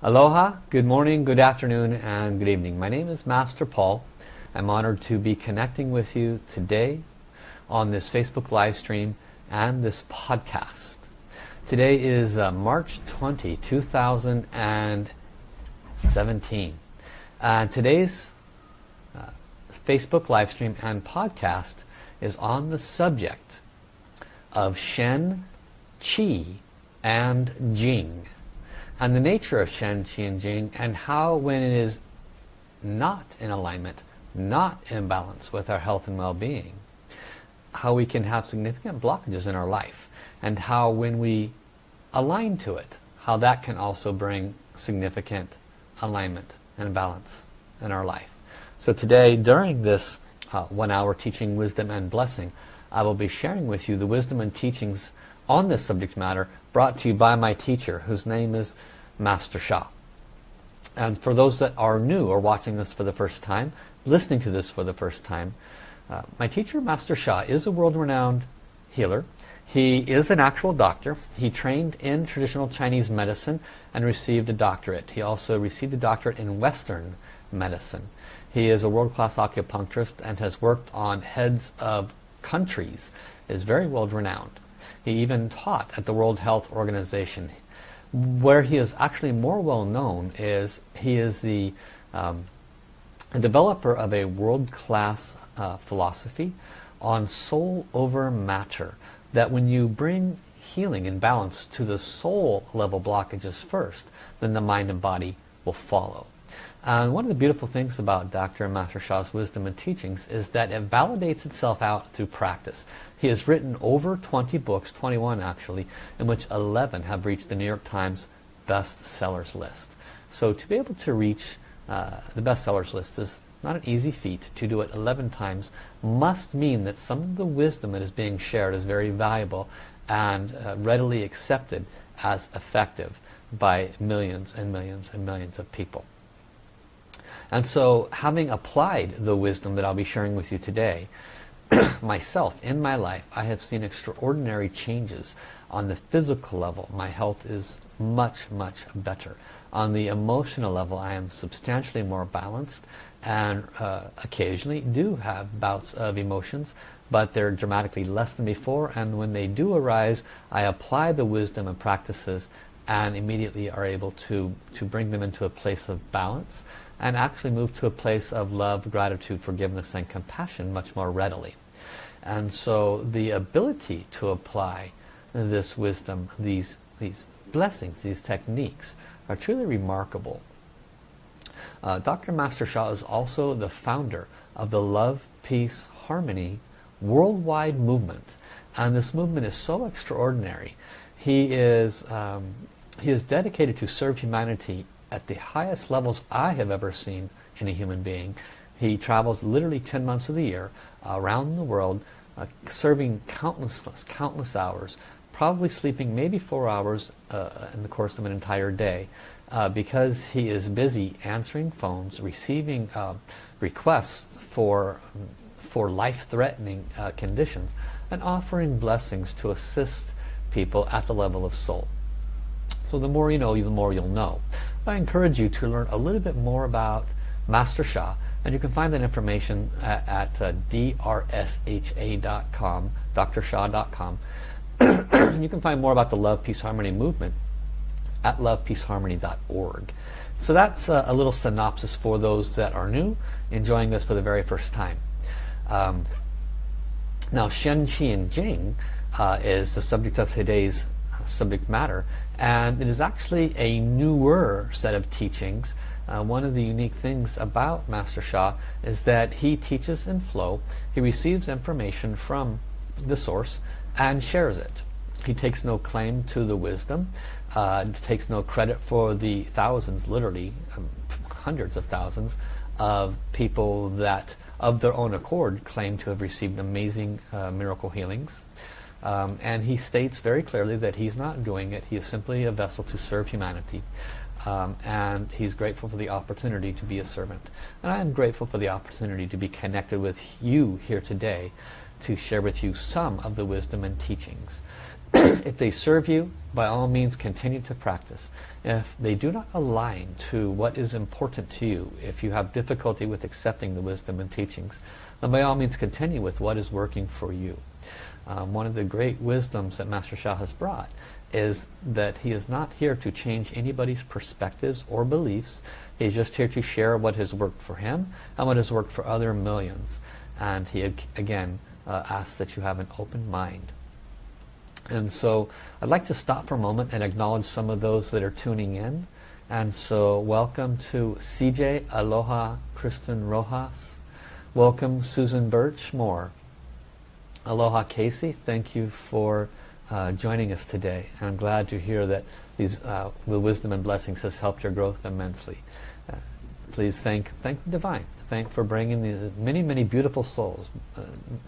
Aloha, good morning, good afternoon, and good evening. My name is Master Paul. I'm honored to be connecting with you today on this Facebook live stream and this podcast. Today is uh, March 20, 2017. And today's uh, Facebook live stream and podcast is on the subject of Shen, Qi, and Jing. And the nature of Shen, Qi, and Jing, and how when it is not in alignment, not in balance with our health and well-being, how we can have significant blockages in our life. And how when we align to it, how that can also bring significant alignment and balance in our life. So today, during this uh, one hour teaching wisdom and blessing, I will be sharing with you the wisdom and teachings on this subject matter brought to you by my teacher whose name is Master Sha. And for those that are new or watching this for the first time, listening to this for the first time, uh, my teacher Master Sha is a world-renowned healer. He is an actual doctor. He trained in traditional Chinese medicine and received a doctorate. He also received a doctorate in Western medicine. He is a world-class acupuncturist and has worked on heads of countries. Is very well renowned. He even taught at the World Health Organization. Where he is actually more well known is he is the um, developer of a world-class uh, philosophy on soul over matter. That when you bring healing and balance to the soul level blockages first, then the mind and body will follow. And one of the beautiful things about Dr. Master Sha's wisdom and teachings is that it validates itself out through practice. He has written over 20 books, 21 actually, in which 11 have reached the New York Times bestsellers list. So to be able to reach uh, the bestsellers list is not an easy feat. To do it 11 times must mean that some of the wisdom that is being shared is very valuable and uh, readily accepted as effective by millions and millions and millions of people. And so having applied the wisdom that I'll be sharing with you today, myself, in my life, I have seen extraordinary changes on the physical level. My health is much, much better. On the emotional level, I am substantially more balanced and uh, occasionally do have bouts of emotions, but they're dramatically less than before. And when they do arise, I apply the wisdom and practices and immediately are able to, to bring them into a place of balance and actually move to a place of love, gratitude, forgiveness, and compassion much more readily. And so the ability to apply this wisdom, these, these blessings, these techniques, are truly remarkable. Uh, Dr. Master Sha is also the founder of the Love, Peace, Harmony worldwide movement. And this movement is so extraordinary. He is, um, he is dedicated to serve humanity at the highest levels I have ever seen in a human being. He travels literally 10 months of the year around the world uh, serving countless, countless hours, probably sleeping maybe four hours uh, in the course of an entire day uh, because he is busy answering phones, receiving uh, requests for, for life-threatening uh, conditions and offering blessings to assist people at the level of soul. So the more you know, the more you'll know. I encourage you to learn a little bit more about Master Sha, and you can find that information at, at uh, drsha.com, drsha.com. you can find more about the Love, Peace, Harmony movement at lovepeaceharmony.org. So that's uh, a little synopsis for those that are new, enjoying this for the very first time. Um, now, Shen, Qi, and Jing uh, is the subject of today's subject matter and it is actually a newer set of teachings. Uh, one of the unique things about Master Sha is that he teaches in flow he receives information from the source and shares it. He takes no claim to the wisdom uh, takes no credit for the thousands literally um, hundreds of thousands of people that of their own accord claim to have received amazing uh, miracle healings um, and he states very clearly that he's not doing it. He is simply a vessel to serve humanity. Um, and he's grateful for the opportunity to be a servant. And I am grateful for the opportunity to be connected with you here today to share with you some of the wisdom and teachings. if they serve you, by all means continue to practice. If they do not align to what is important to you, if you have difficulty with accepting the wisdom and teachings, then by all means continue with what is working for you. Um, one of the great wisdoms that Master Sha has brought is that he is not here to change anybody's perspectives or beliefs. He's just here to share what has worked for him and what has worked for other millions. And he again uh, asks that you have an open mind. And so I'd like to stop for a moment and acknowledge some of those that are tuning in. And so welcome to CJ Aloha Kristen Rojas. Welcome Susan Birchmore. Aloha Casey, thank you for uh, joining us today. And I'm glad to hear that these, uh, the wisdom and blessings has helped your growth immensely. Uh, please thank, thank the Divine. Thank for bringing these many, many beautiful souls. Uh,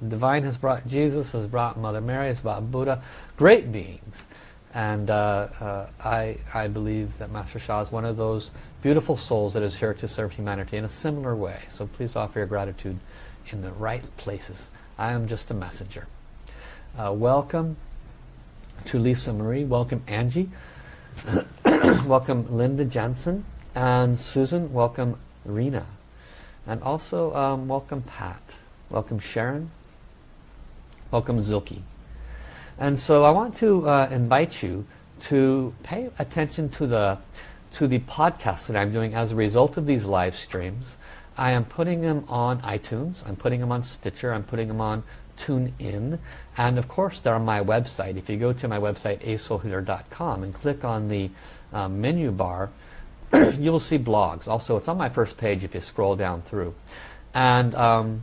Divine has brought Jesus, has brought Mother Mary, has brought Buddha, great beings. And uh, uh, I, I believe that Master Sha is one of those beautiful souls that is here to serve humanity in a similar way. So please offer your gratitude in the right places. I am just a messenger. Uh, welcome to Lisa Marie. Welcome Angie. welcome Linda Jensen. And Susan, welcome Rena. And also um, welcome Pat. Welcome Sharon. Welcome Zilke. And so I want to uh, invite you to pay attention to the to the podcast that I'm doing as a result of these live streams. I am putting them on iTunes, I'm putting them on Stitcher, I'm putting them on TuneIn, and of course they're on my website. If you go to my website, asoulhealer.com, and click on the uh, menu bar, you will see blogs. Also, it's on my first page if you scroll down through. And um,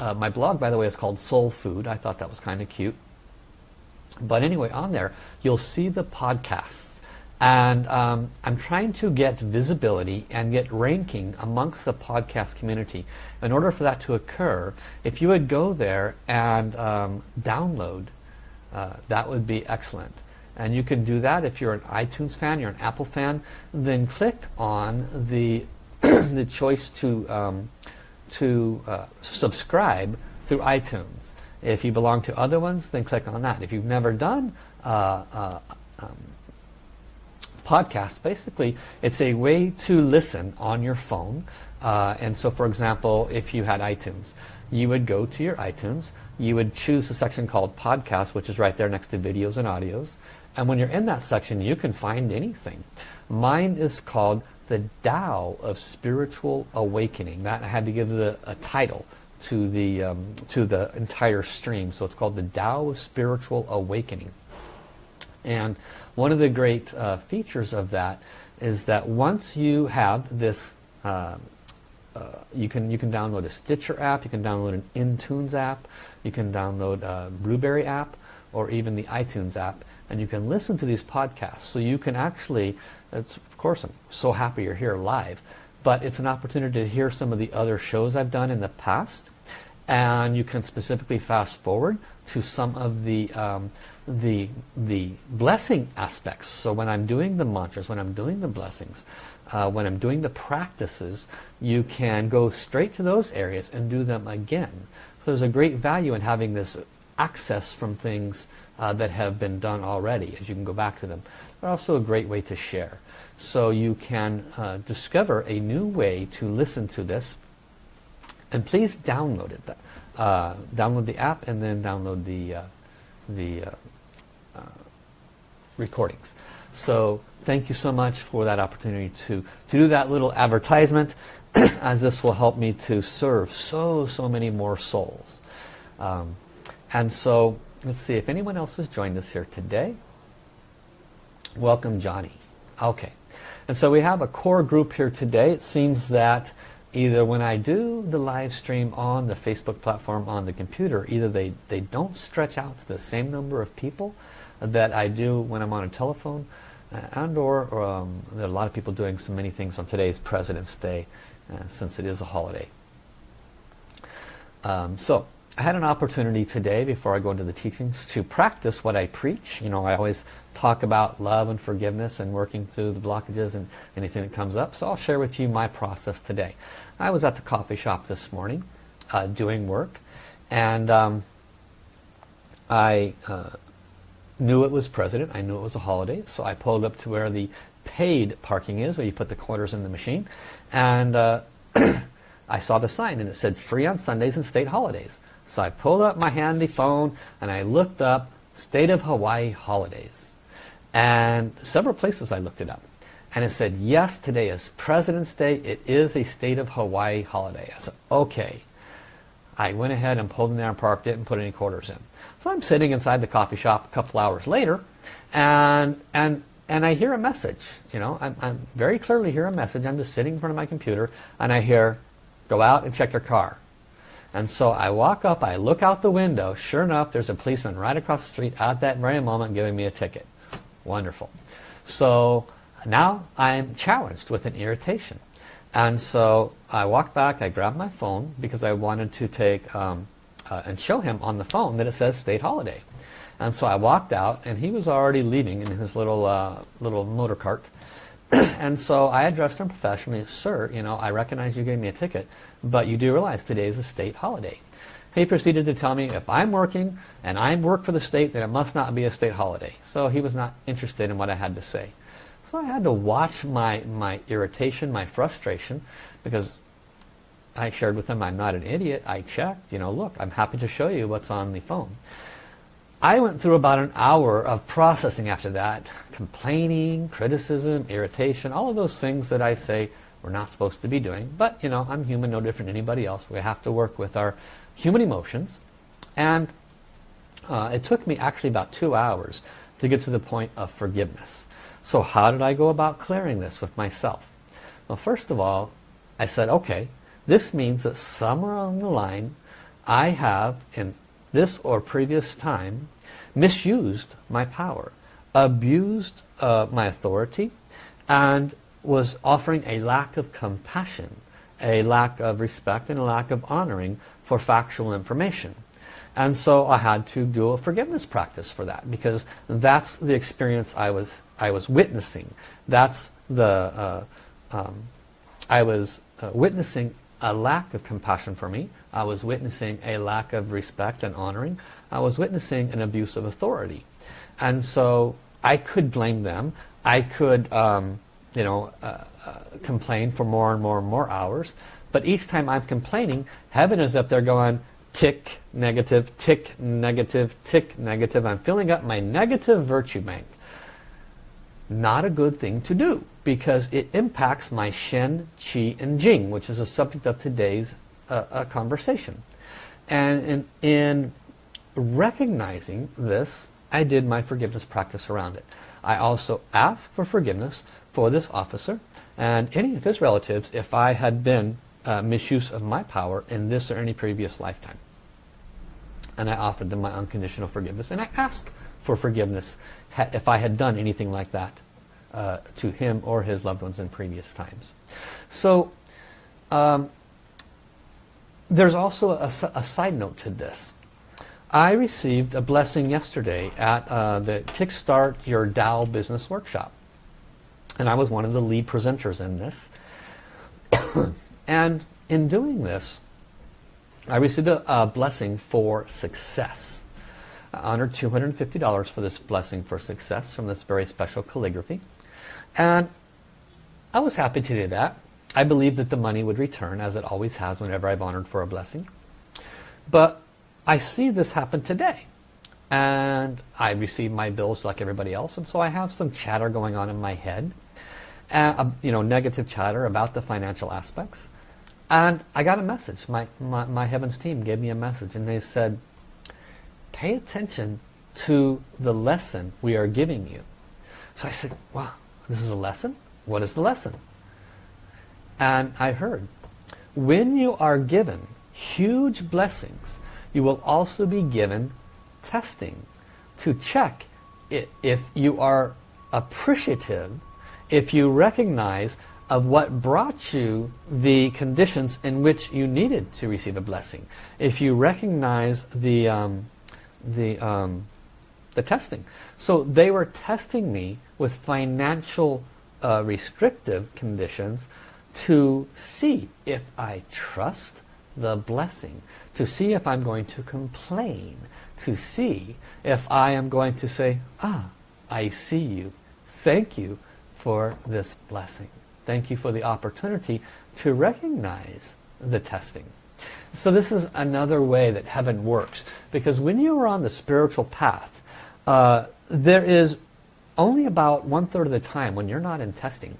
uh, my blog, by the way, is called Soul Food. I thought that was kind of cute. But anyway, on there, you'll see the podcasts. And um, I'm trying to get visibility and get ranking amongst the podcast community. In order for that to occur, if you would go there and um, download, uh, that would be excellent. And you can do that if you're an iTunes fan, you're an Apple fan, then click on the, the choice to, um, to uh, subscribe through iTunes. If you belong to other ones, then click on that. If you've never done uh, uh um, podcast. Basically, it's a way to listen on your phone. Uh, and so, for example, if you had iTunes, you would go to your iTunes, you would choose the section called podcast, which is right there next to videos and audios. And when you're in that section, you can find anything. Mine is called the Tao of Spiritual Awakening. That I had to give the, a title to the um, to the entire stream. So it's called the Tao of Spiritual Awakening. And one of the great uh, features of that is that once you have this, uh, uh, you can you can download a Stitcher app, you can download an Intunes app, you can download a Blubrry app, or even the iTunes app, and you can listen to these podcasts. So you can actually, of course, I'm so happy you're here live, but it's an opportunity to hear some of the other shows I've done in the past, and you can specifically fast forward to some of the um, the the blessing aspects. So when I'm doing the mantras, when I'm doing the blessings, uh, when I'm doing the practices, you can go straight to those areas and do them again. So there's a great value in having this access from things uh, that have been done already, as you can go back to them. They're also a great way to share. So you can uh, discover a new way to listen to this, and please download it. Uh, download the app and then download the uh, the uh, recordings. So thank you so much for that opportunity to, to do that little advertisement as this will help me to serve so, so many more souls. Um, and so let's see if anyone else has joined us here today. Welcome Johnny. Okay. And so we have a core group here today. It seems that either when I do the live stream on the Facebook platform on the computer, either they, they don't stretch out to the same number of people that I do when I'm on a telephone uh, and or um, there are a lot of people doing so many things on today's President's Day uh, since it is a holiday. Um, so I had an opportunity today before I go into the teachings to practice what I preach. You know, I always talk about love and forgiveness and working through the blockages and anything that comes up. So I'll share with you my process today. I was at the coffee shop this morning uh, doing work and um, I uh, knew it was president. I knew it was a holiday. So I pulled up to where the paid parking is, where you put the quarters in the machine. And uh, I saw the sign and it said free on Sundays and state holidays. So I pulled up my handy phone and I looked up State of Hawaii holidays. And several places I looked it up. And it said, yes, today is President's Day. It is a State of Hawaii holiday. I said, okay. I went ahead and pulled in there and parked it and put any quarters in. So I'm sitting inside the coffee shop a couple hours later and, and, and I hear a message. You know, I'm, I'm very clearly hear a message. I'm just sitting in front of my computer and I hear, go out and check your car. And so I walk up, I look out the window. Sure enough, there's a policeman right across the street at that very moment giving me a ticket. Wonderful. So now I'm challenged with an irritation. And so I walked back, I grabbed my phone because I wanted to take um, uh, and show him on the phone that it says state holiday. And so I walked out and he was already leaving in his little, uh, little motor cart. and so I addressed him professionally, sir, you know, I recognize you gave me a ticket, but you do realize today is a state holiday. He proceeded to tell me if I'm working and I work for the state, then it must not be a state holiday. So he was not interested in what I had to say. So I had to watch my, my irritation, my frustration, because I shared with him I'm not an idiot. I checked, you know, look, I'm happy to show you what's on the phone. I went through about an hour of processing after that, complaining, criticism, irritation, all of those things that I say we're not supposed to be doing. But, you know, I'm human, no different than anybody else. We have to work with our human emotions. And uh, it took me actually about two hours to get to the point of forgiveness. So how did I go about clearing this with myself? Well, first of all, I said, okay, this means that somewhere along the line, I have, in this or previous time, misused my power, abused uh, my authority, and was offering a lack of compassion, a lack of respect, and a lack of honoring for factual information. And so I had to do a forgiveness practice for that because that's the experience I was I was witnessing. That's the uh, um, I was uh, witnessing a lack of compassion for me. I was witnessing a lack of respect and honoring. I was witnessing an abuse of authority. And so I could blame them. I could, um, you know, uh, uh, complain for more and more and more hours. But each time I'm complaining, heaven is up there going, tick, negative, tick, negative, tick, negative. I'm filling up my negative virtue bank not a good thing to do because it impacts my Shen, Qi, and Jing, which is the subject of today's uh, uh, conversation. And in, in recognizing this, I did my forgiveness practice around it. I also asked for forgiveness for this officer and any of his relatives if I had been uh, misuse of my power in this or any previous lifetime. And I offered them my unconditional forgiveness and I asked for forgiveness if I had done anything like that uh, to him or his loved ones in previous times. So um, there's also a, a, side note to this. I received a blessing yesterday at uh, the Kickstart Your Tao Business Workshop. And I was one of the lead presenters in this. and in doing this, I received a, a blessing for success. I honored $250 for this blessing for success from this very special calligraphy. And I was happy to do that. I believed that the money would return, as it always has whenever I've honored for a blessing. But I see this happen today. And I receive my bills like everybody else, and so I have some chatter going on in my head. Uh, you know, negative chatter about the financial aspects. And I got a message. My, my, my Heavens team gave me a message, and they said, pay attention to the lesson we are giving you. So I said, wow, this is a lesson? What is the lesson? And I heard, when you are given huge blessings, you will also be given testing to check if you are appreciative, if you recognize of what brought you the conditions in which you needed to receive a blessing. If you recognize the um, the, um, the testing. So they were testing me with financial uh, restrictive conditions to see if I trust the blessing, to see if I'm going to complain, to see if I am going to say, ah, I see you. Thank you for this blessing. Thank you for the opportunity to recognize the testing. So this is another way that heaven works. Because when you are on the spiritual path, uh, there is only about one third of the time when you're not in testing.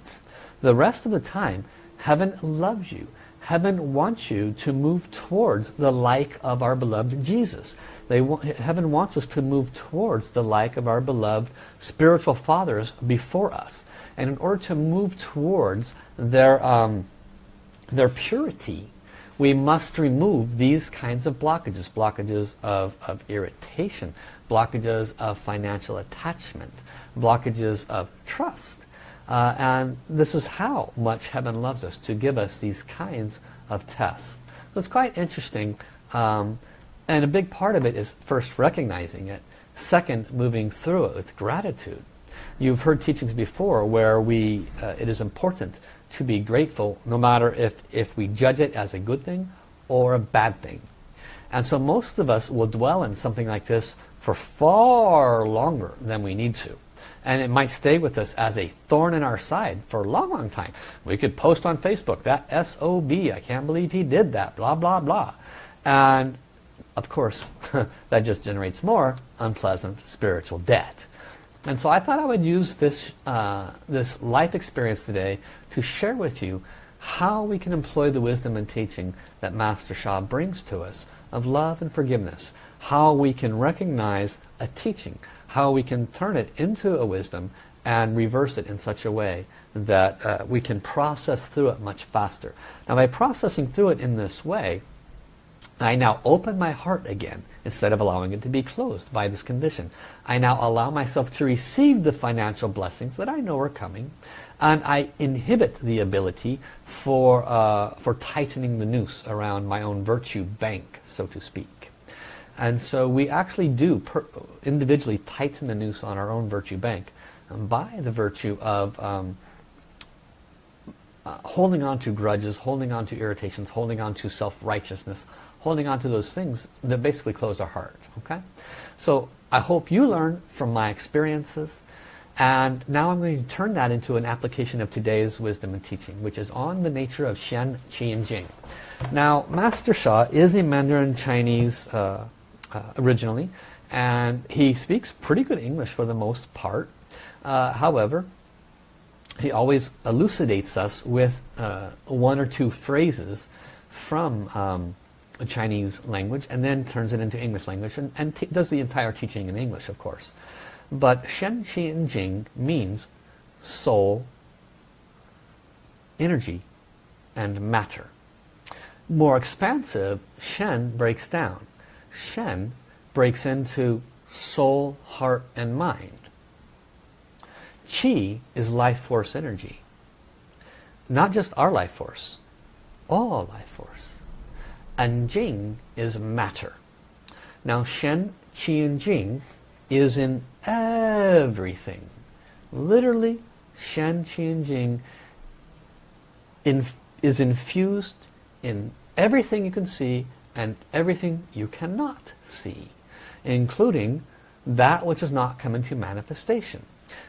The rest of the time, heaven loves you. Heaven wants you to move towards the like of our beloved Jesus. They want, heaven wants us to move towards the like of our beloved spiritual fathers before us. And in order to move towards their, um, their purity, we must remove these kinds of blockages. Blockages of, of irritation, blockages of financial attachment, blockages of trust. Uh, and this is how much heaven loves us, to give us these kinds of tests. So it's quite interesting. Um, and a big part of it is first recognizing it, second moving through it with gratitude. You've heard teachings before where we, uh, it is important to be grateful no matter if, if we judge it as a good thing or a bad thing. And so most of us will dwell in something like this for far longer than we need to. And it might stay with us as a thorn in our side for a long, long time. We could post on Facebook, that SOB, I can't believe he did that, blah, blah, blah. And of course, that just generates more unpleasant spiritual debt. And so I thought I would use this, uh, this life experience today to share with you how we can employ the wisdom and teaching that Master Sha brings to us of love and forgiveness. How we can recognize a teaching. How we can turn it into a wisdom and reverse it in such a way that uh, we can process through it much faster. Now by processing through it in this way, I now open my heart again instead of allowing it to be closed by this condition. I now allow myself to receive the financial blessings that I know are coming and I inhibit the ability for, uh, for tightening the noose around my own virtue bank, so to speak. And so we actually do individually tighten the noose on our own virtue bank by the virtue of um, uh, holding on to grudges, holding on to irritations, holding on to self-righteousness, holding on to those things that basically close our heart. Okay, So I hope you learn from my experiences. And now I'm going to turn that into an application of today's wisdom and teaching, which is on the nature of Shen, Qi, and Jing. Now, Master Sha is a Mandarin Chinese uh, uh, originally, and he speaks pretty good English for the most part. Uh, however, he always elucidates us with uh, one or two phrases from um, Chinese language and then turns it into English language and, and does the entire teaching in English of course. But Shen, Qi, and Jing means soul, energy, and matter. More expansive, Shen breaks down. Shen breaks into soul, heart, and mind. Qi is life force energy. Not just our life force, all life force. And Jing is matter. Now Shen, Qi, and Jing is in everything. Literally, Shen, Qi, and Jing in, is infused in everything you can see and everything you cannot see, including that which has not come into manifestation.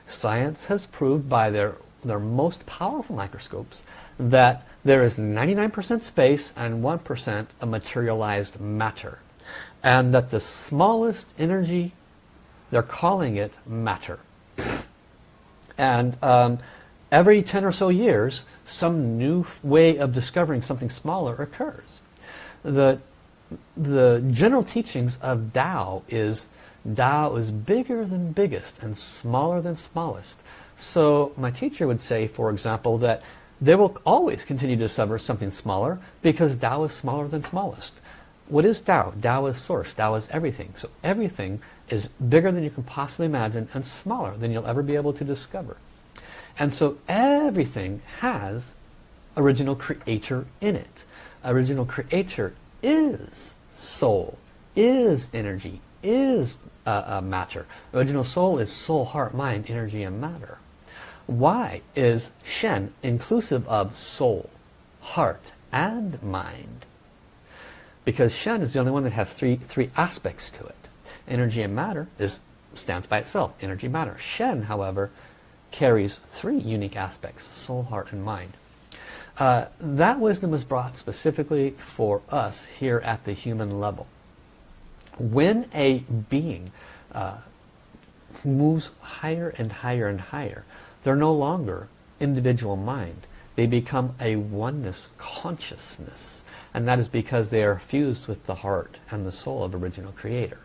Science has proved by their, their most powerful microscopes that there is 99% space and 1% of materialized matter. And that the smallest energy, they're calling it matter. And um, every 10 or so years, some new way of discovering something smaller occurs. The, the general teachings of Tao is Tao is bigger than biggest and smaller than smallest. So my teacher would say, for example, that they will always continue to discover something smaller because Tao is smaller than smallest. What is Tao? Tao is source. Tao is everything. So everything is bigger than you can possibly imagine and smaller than you'll ever be able to discover. And so everything has original creator in it. Original creator is soul, is energy, is uh, uh, matter. Original soul is soul, heart, mind, energy, and matter. Why is Shen inclusive of soul, heart, and mind? because Shen is the only one that has three, three aspects to it. Energy and matter is, stands by itself, energy, matter. Shen, however, carries three unique aspects, soul, heart, and mind. Uh, that wisdom was brought specifically for us here at the human level. When a being uh, moves higher and higher and higher, they're no longer individual mind. They become a oneness consciousness. And that is because they are fused with the heart and the soul of original creator.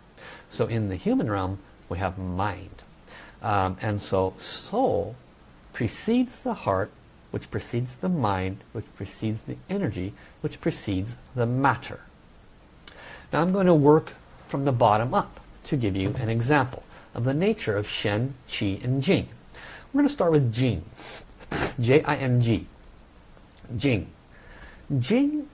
So in the human realm, we have mind. Um, and so soul precedes the heart, which precedes the mind, which precedes the energy, which precedes the matter. Now I'm going to work from the bottom up to give you an example of the nature of Shen, Qi, and Jing. We're going to start with Jing. J-I-N-G. Jing. Jing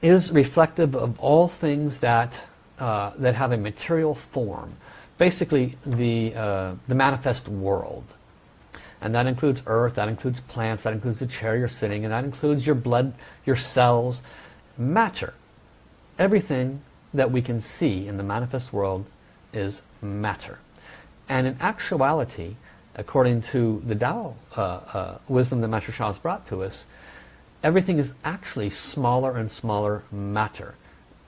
is reflective of all things that, uh, that have a material form. Basically, the, uh, the manifest world. And that includes earth, that includes plants, that includes the chair you're sitting in, and that includes your blood, your cells, matter. Everything that we can see in the manifest world is matter. And in actuality, according to the Tao uh, uh, wisdom that Master Sha has brought to us, everything is actually smaller and smaller matter.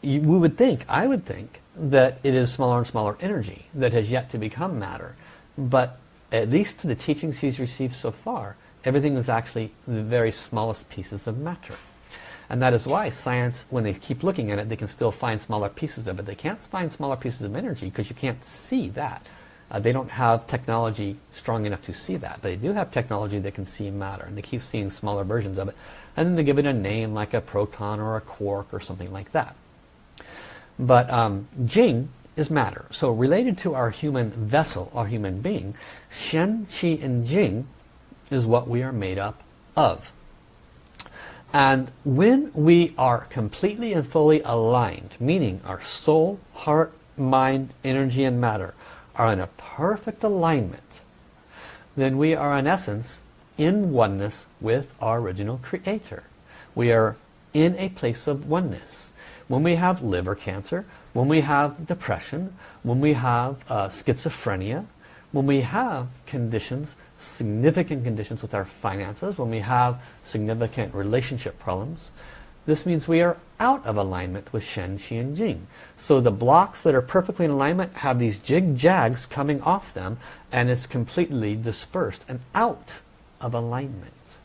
You, we would think, I would think, that it is smaller and smaller energy that has yet to become matter. But at least to the teachings he's received so far, everything is actually the very smallest pieces of matter. And that is why science, when they keep looking at it, they can still find smaller pieces of it. They can't find smaller pieces of energy because you can't see that. Uh, they don't have technology strong enough to see that. They do have technology that can see matter, and they keep seeing smaller versions of it. And then they give it a name like a proton or a quark or something like that. But um, Jing is matter. So related to our human vessel, our human being, Shen, Qi, and Jing is what we are made up of. And when we are completely and fully aligned, meaning our soul, heart, mind, energy, and matter are in a perfect alignment, then we are in essence in oneness with our original creator. We are in a place of oneness. When we have liver cancer, when we have depression, when we have uh, schizophrenia, when we have conditions, significant conditions with our finances, when we have significant relationship problems, this means we are out of alignment with Shen, Qi, and Jing. So the blocks that are perfectly in alignment have these jig-jags coming off them and it's completely dispersed and out of alignment.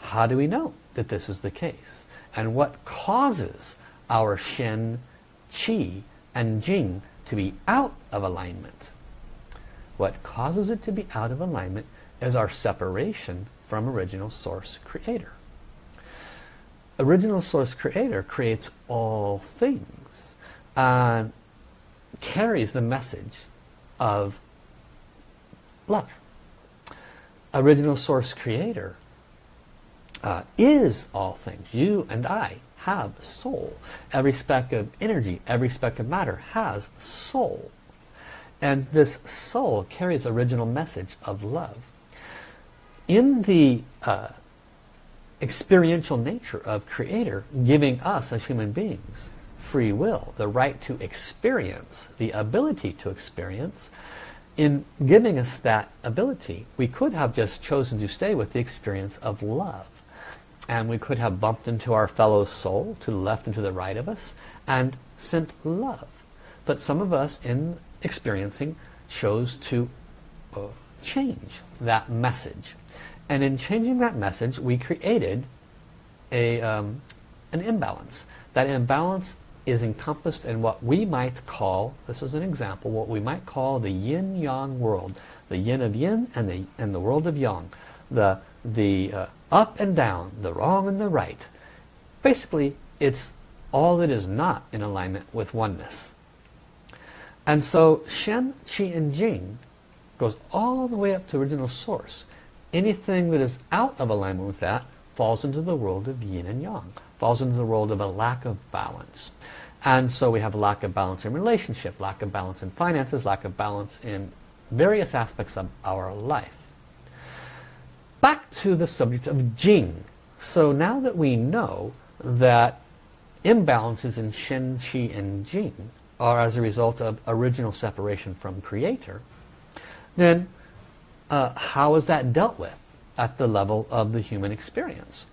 How do we know that this is the case? And what causes our Shen, Qi, and Jing to be out of alignment? What causes it to be out of alignment is our separation from original source creator. Original source creator creates all things and carries the message of love. Original source creator uh, is all things. You and I have soul. Every speck of energy, every speck of matter has soul. And this soul carries original message of love. In the uh, experiential nature of Creator giving us as human beings free will, the right to experience, the ability to experience, in giving us that ability, we could have just chosen to stay with the experience of love. And we could have bumped into our fellow soul to the left and to the right of us and sent love. But some of us in experiencing chose to uh, change that message. And in changing that message, we created a, um, an imbalance. That imbalance is encompassed in what we might call, this is an example, what we might call the yin-yang world. The yin of yin and the, and the world of yang. The, the uh, up and down, the wrong and the right. Basically, it's all that is not in alignment with oneness. And so Shen, Qi, and Jing goes all the way up to original source. Anything that is out of alignment with that falls into the world of yin and yang, falls into the world of a lack of balance. And so we have a lack of balance in relationship, lack of balance in finances, lack of balance in various aspects of our life. Back to the subject of Jing. So now that we know that imbalances in Shen, Qi, and Jing are as a result of original separation from Creator, then uh, how is that dealt with at the level of the human experience?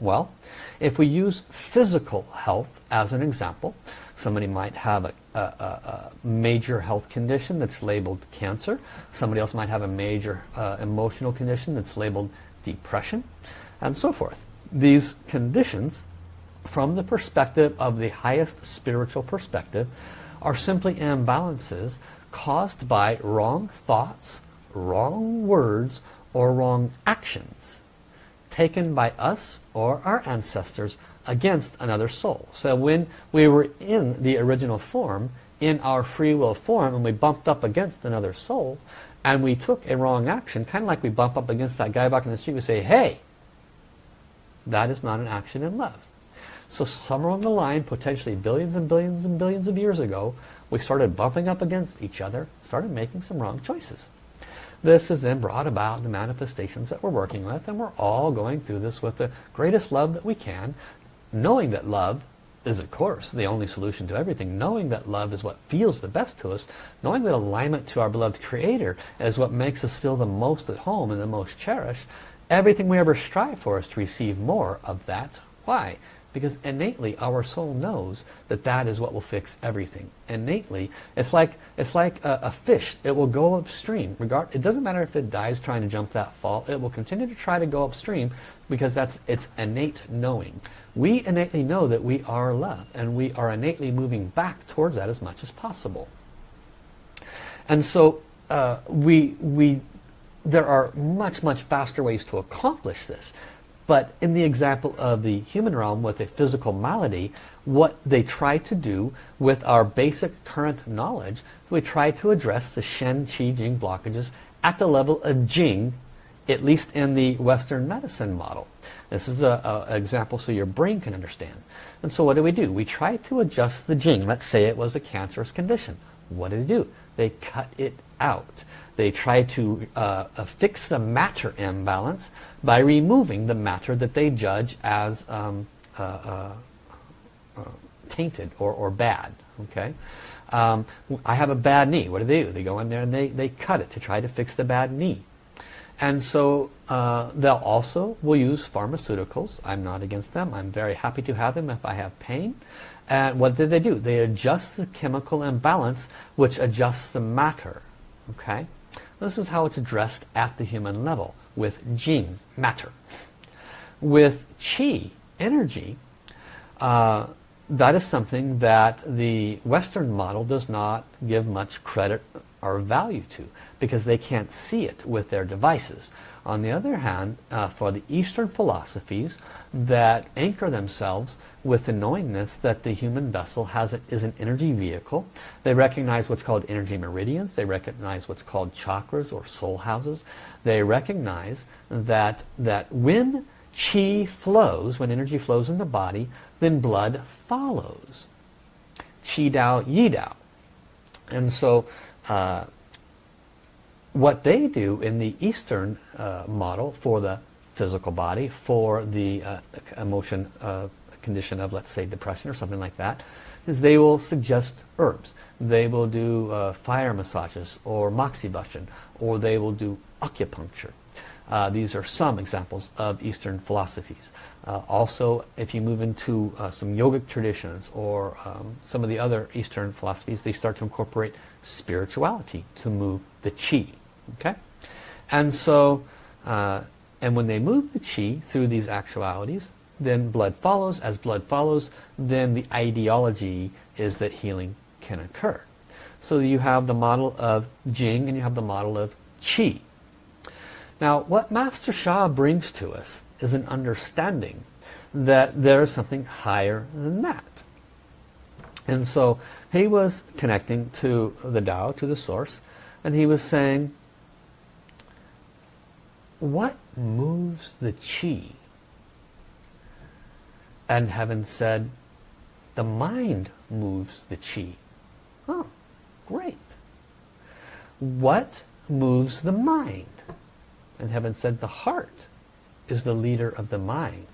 Well, if we use physical health as an example, somebody might have a, a, a major health condition that's labeled cancer. Somebody else might have a major uh, emotional condition that's labeled depression, and so forth. These conditions, from the perspective of the highest spiritual perspective, are simply imbalances caused by wrong thoughts, wrong words, or wrong actions taken by us or our ancestors against another soul. So when we were in the original form, in our free will form, and we bumped up against another soul, and we took a wrong action, kind of like we bump up against that guy back in the street, we say, hey, that is not an action in love. So somewhere on the line, potentially billions and billions and billions of years ago, we started bumping up against each other, started making some wrong choices. This has then brought about the manifestations that we're working with, and we're all going through this with the greatest love that we can, knowing that love is of course the only solution to everything, knowing that love is what feels the best to us, knowing that alignment to our beloved Creator is what makes us feel the most at home and the most cherished, everything we ever strive for is to receive more of that. Why? Because innately our soul knows that that is what will fix everything. Innately, it's like it's like a, a, fish. It will go upstream. Regard, it doesn't matter if it dies trying to jump that fall. It will continue to try to go upstream because that's its innate knowing. We innately know that we are love, and we are innately moving back towards that as much as possible. And so uh, we we there are much much faster ways to accomplish this. But in the example of the human realm with a physical malady, what they try to do with our basic current knowledge, we try to address the Shen, Qi, Jing blockages at the level of Jing, at least in the Western medicine model. This is an example so your brain can understand. And so what do we do? We try to adjust the Jing. Let's say it was a cancerous condition. What do they do? They cut it out. They try to uh, fix the matter imbalance by removing the matter that they judge as um, uh, uh, uh tainted or, or bad. Okay, um, I have a bad knee. What do they do? They go in there and they, they cut it to try to fix the bad knee. And so uh, they'll also will use pharmaceuticals. I'm not against them. I'm very happy to have them if I have pain. And what do they do? They adjust the chemical imbalance, which adjusts the matter. Okay. This is how it's addressed at the human level with Jing, matter. With Qi, energy, uh, that is something that the Western model does not give much credit or value to because they can't see it with their devices. On the other hand, uh, for the Eastern philosophies that anchor themselves with the knowingness that the human vessel has a, is an energy vehicle, they recognize what's called energy meridians, they recognize what's called chakras or soul houses, they recognize that, that when chi flows, when energy flows in the body, then blood follows. Qi Dao, Yi Dao. And so uh, what they do in the Eastern uh, model for the physical body, for the uh, emotion uh, condition of, let's say, depression or something like that, is they will suggest herbs. They will do uh, fire massages or moxibustion, or they will do acupuncture. Uh, these are some examples of Eastern philosophies. Uh, also, if you move into some yogic traditions or um, some of the other Eastern philosophies, they start to incorporate spirituality to move the chi. Okay? And so, uh, and when they move the chi through these actualities, then blood follows. As blood follows, then the ideology is that healing can occur. So you have the model of Jing and you have the model of Qi. Now, what Master Sha brings to us is an understanding that there is something higher than that. And so he was connecting to the Tao, to the source, and he was saying, what moves the chi? And heaven said, the mind moves the chi. Oh, great. What moves the mind? And heaven said, the heart is the leader of the mind.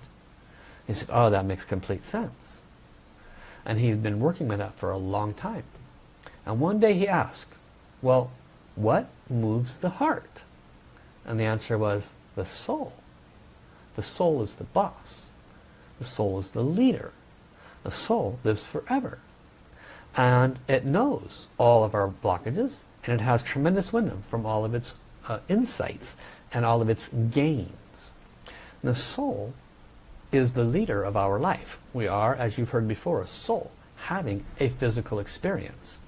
He said, oh, that makes complete sense. And he'd been working with that for a long time. And one day he asked, well, what moves the heart? And the answer was the soul. The soul is the boss. The soul is the leader. The soul lives forever. And it knows all of our blockages and it has tremendous wisdom from all of its uh, insights and all of its gains. And the soul is the leader of our life. We are, as you've heard before, a soul having a physical experience.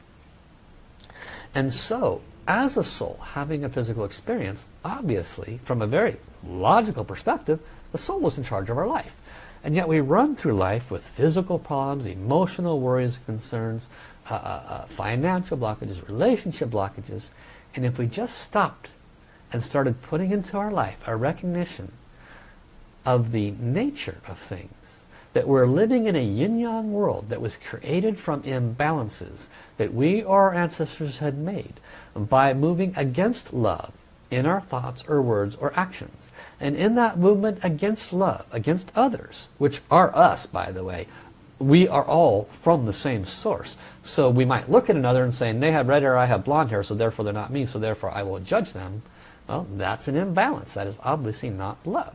And so, as a soul having a physical experience, obviously, from a very logical perspective, the soul is in charge of our life. And yet we run through life with physical problems, emotional worries and concerns, uh, uh, uh, financial blockages, relationship blockages. And if we just stopped and started putting into our life a recognition of the nature of things, that we're living in a yin-yang world that was created from imbalances that we or our ancestors had made by moving against love in our thoughts or words or actions. And in that movement against love, against others, which are us, by the way, we are all from the same source. So we might look at another and say, they have red hair, I have blonde hair, so therefore they're not me, so therefore I will judge them. Well, that's an imbalance. That is obviously not love.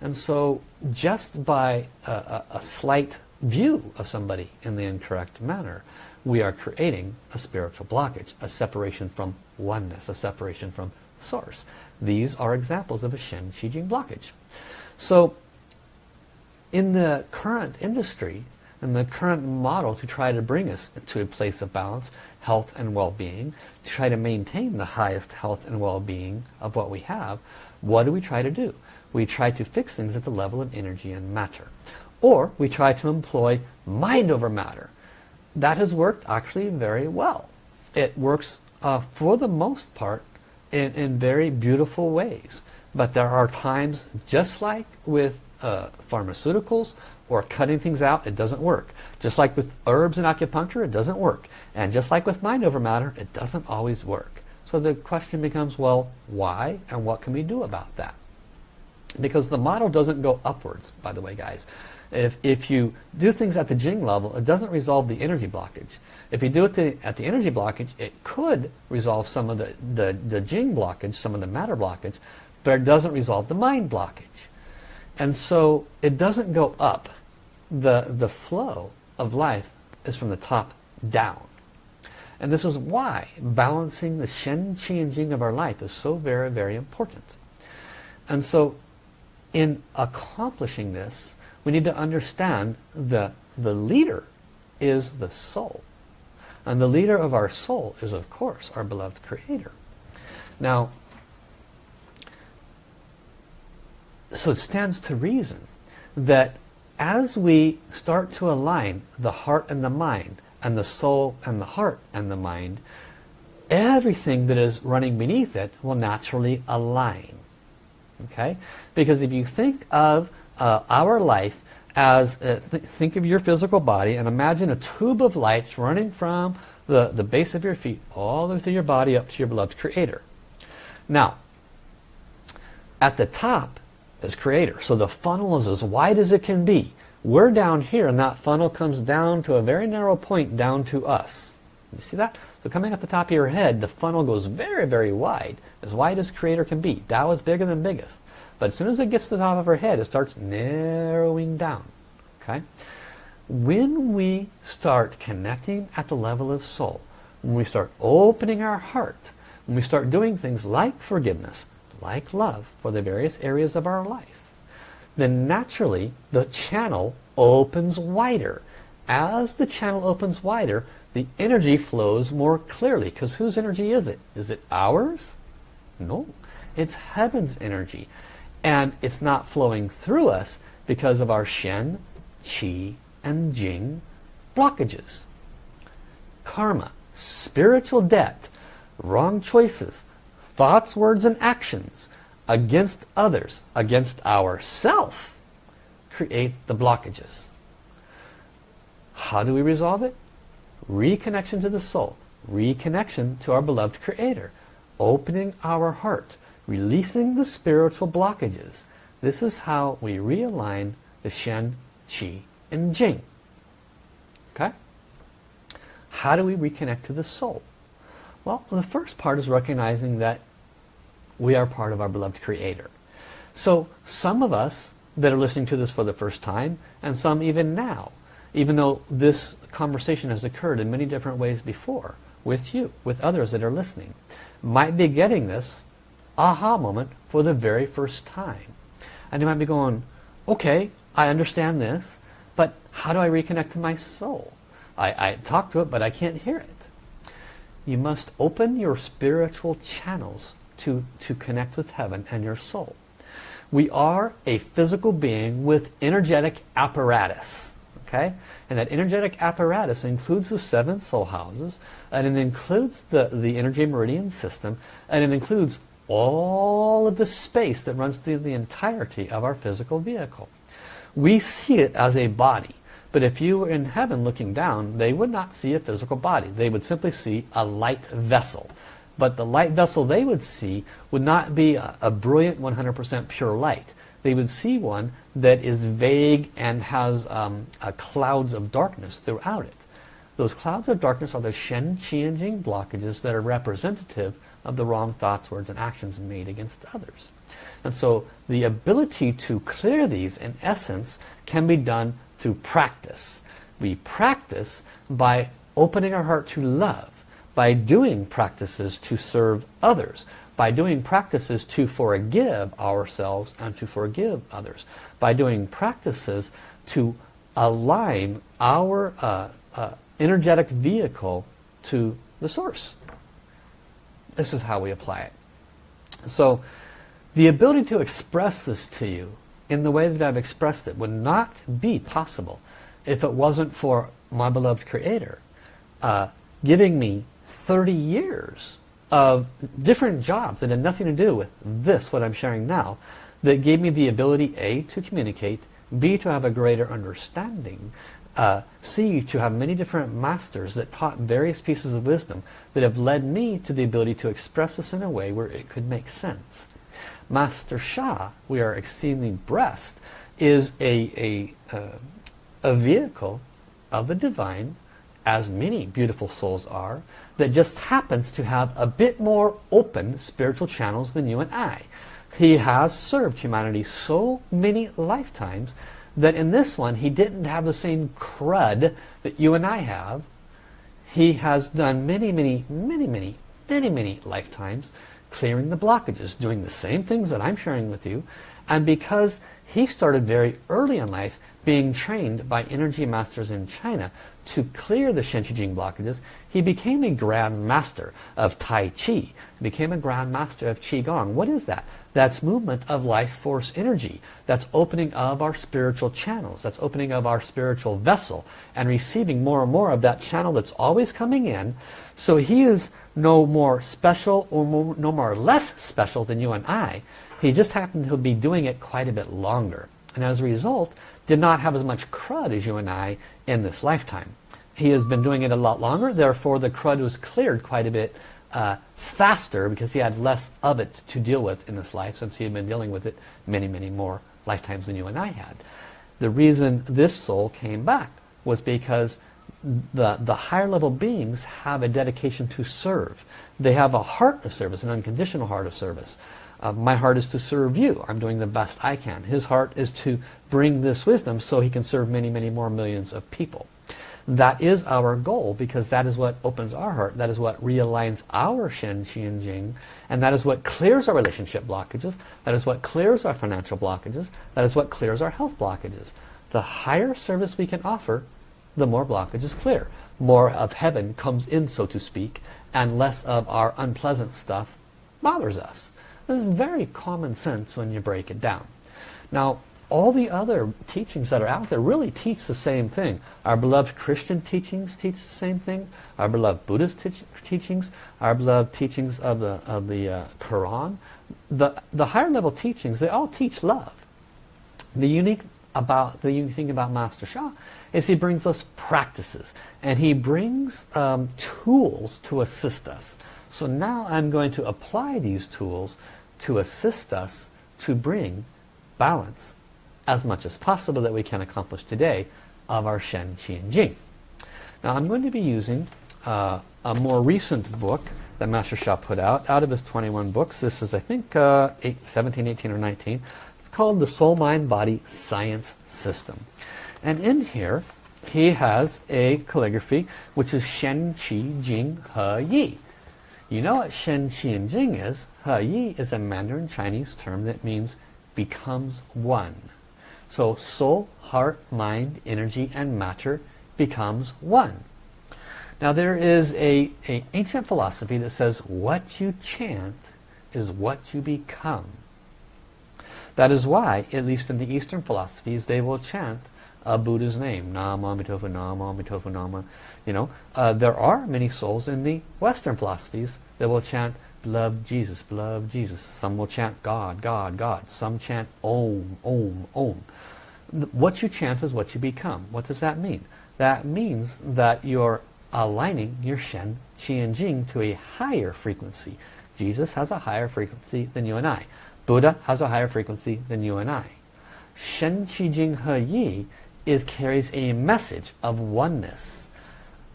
And so just by a, a, a slight view of somebody in the incorrect manner, we are creating a spiritual blockage, a separation from oneness, a separation from source. These are examples of a Shen Qi Jing blockage. So in the current industry, and the current model to try to bring us to a place of balance, health and well-being, to try to maintain the highest health and well-being of what we have, what do we try to do? We try to fix things at the level of energy and matter. Or we try to employ mind over matter. That has worked actually very well. It works uh, for the most part in, in very beautiful ways. But there are times, just like with uh, pharmaceuticals or cutting things out, it doesn't work. Just like with herbs and acupuncture, it doesn't work. And just like with mind over matter, it doesn't always work. So the question becomes, well, why and what can we do about that? Because the model doesn't go upwards, by the way, guys. If, if you do things at the Jing level, it doesn't resolve the energy blockage. If you do it the, at the energy blockage, it could resolve some of the, the, the Jing blockage, some of the matter blockage, but it doesn't resolve the mind blockage. And so it doesn't go up. The, the flow of life is from the top down. And this is why balancing the Shen, Qi, Jing of our life is so very, very important. And so in accomplishing this, we need to understand that the leader is the soul. And the leader of our soul is, of course, our beloved Creator. Now, so it stands to reason that as we start to align the heart and the mind, and the soul and the heart and the mind, everything that is running beneath it will naturally align. Okay? Because if you think of uh, our life as uh, th think of your physical body and imagine a tube of lights running from the, the base of your feet all the way through your body up to your beloved creator. Now, at the top is creator. So the funnel is as wide as it can be. We're down here and that funnel comes down to a very narrow point down to us. You see that? So coming at the top of your head, the funnel goes very, very wide. As wide as creator can be. Tao is bigger than biggest. But as soon as it gets to the top of our head, it starts narrowing down. Okay? When we start connecting at the level of soul, when we start opening our heart, when we start doing things like forgiveness, like love for the various areas of our life, then naturally the channel opens wider. As the channel opens wider, the energy flows more clearly. Because whose energy is it? Is it ours? No. It's heaven's energy. And it's not flowing through us because of our Shen, Qi, and Jing blockages. Karma, spiritual debt, wrong choices, thoughts, words, and actions against others, against ourself, create the blockages. How do we resolve it? Reconnection to the soul, reconnection to our beloved Creator, opening our heart, releasing the spiritual blockages. This is how we realign the Shen, Qi, and Jing. Okay? how do we reconnect to the soul? Well, the first part is recognizing that we are part of our beloved Creator. So some of us that are listening to this for the first time, and some even now, even though this conversation has occurred in many different ways before, with you, with others that are listening, might be getting this aha moment for the very first time. And you might be going, okay, I understand this, but how do I reconnect to my soul? I, I talk to it, but I can't hear it. You must open your spiritual channels to, to connect with heaven and your soul. We are a physical being with energetic apparatus. Okay? And that energetic apparatus includes the seven soul houses, and it includes the, the energy meridian system, and it includes all of the space that runs through the entirety of our physical vehicle. We see it as a body. But if you were in heaven looking down, they would not see a physical body. They would simply see a light vessel. But the light vessel they would see would not be a, a brilliant 100% pure light. They would see one that is vague and has um, clouds of darkness throughout it. Those clouds of darkness are the Shen, Qi, and Jing blockages that are representative of the wrong thoughts, words, and actions made against others. And so the ability to clear these, in essence, can be done through practice. We practice by opening our heart to love, by doing practices to serve others, by doing practices to forgive ourselves and to forgive others, by doing practices to align our uh, uh, energetic vehicle to the source. This is how we apply it. So the ability to express this to you in the way that I've expressed it would not be possible if it wasn't for my beloved Creator uh, giving me 30 years of different jobs that had nothing to do with this, what I'm sharing now, that gave me the ability, A, to communicate, B, to have a greater understanding, uh, C, to have many different masters that taught various pieces of wisdom that have led me to the ability to express this in a way where it could make sense. Master Sha, we are exceedingly blessed, is a, a, uh, a vehicle of the divine, as many beautiful souls are, that just happens to have a bit more open spiritual channels than you and I. He has served humanity so many lifetimes that in this one he didn't have the same crud that you and I have. He has done many, many, many, many, many, many lifetimes clearing the blockages, doing the same things that I'm sharing with you. And because he started very early in life being trained by energy masters in China to clear the Shen Qi Jing blockages, he became a grand master of Tai Chi. He became a grand master of Qigong. What is that? That's movement of life force energy. That's opening of our spiritual channels. That's opening of our spiritual vessel and receiving more and more of that channel that's always coming in. So he is no more special or more, no more less special than you and I. He just happened to be doing it quite a bit longer. And as a result, did not have as much crud as you and I in this lifetime. He has been doing it a lot longer, therefore the crud was cleared quite a bit uh, faster because he had less of it to deal with in this life since he had been dealing with it many, many more lifetimes than you and I had. The reason this soul came back was because the, the higher level beings have a dedication to serve. They have a heart of service, an unconditional heart of service. Uh, my heart is to serve you. I'm doing the best I can. His heart is to bring this wisdom so he can serve many, many more millions of people. That is our goal because that is what opens our heart. That is what realigns our Shen, Qi, and Jing. And that is what clears our relationship blockages. That is what clears our financial blockages. That is what clears our health blockages. The higher service we can offer, the more blockages clear. More of heaven comes in, so to speak, and less of our unpleasant stuff bothers us. This is very common sense when you break it down. Now, all the other teachings that are out there really teach the same thing. Our beloved Christian teachings teach the same thing. Our beloved Buddhist teach teachings, our beloved teachings of the, of the uh, Quran. The, the higher level teachings, they all teach love. The unique about the unique thing about Master Sha is he brings us practices and he brings um, tools to assist us. So now I'm going to apply these tools to assist us to bring balance as much as possible that we can accomplish today of our Shen, Qi, and Jing. Now I'm going to be using uh, a more recent book that Master Sha put out, out of his 21 books. This is, I think, uh, eight, 17, 18, or 19. It's called The Soul, Mind, Body Science System. And in here, he has a calligraphy which is Shen, Qi, Jing, He, Yi. You know what Shen, Qi, and Jing is? He, Yi is a Mandarin Chinese term that means becomes one. So soul, heart, mind, energy, and matter becomes one. Now there is a, a ancient philosophy that says what you chant is what you become. That is why, at least in the Eastern philosophies, they will chant a Buddha's name. Nam Amitofu, Nam Amitofu, Nama. You know, uh, there are many souls in the Western philosophies that will chant Love Jesus, love Jesus. Some will chant God, God, God. Some chant Om, Om, Om. What you chant is what you become. What does that mean? That means that you're aligning your Shen, Qi, and Jing to a higher frequency. Jesus has a higher frequency than you and I. Buddha has a higher frequency than you and I. Shen, Qi, Jing, He, Yi is, carries a message of oneness.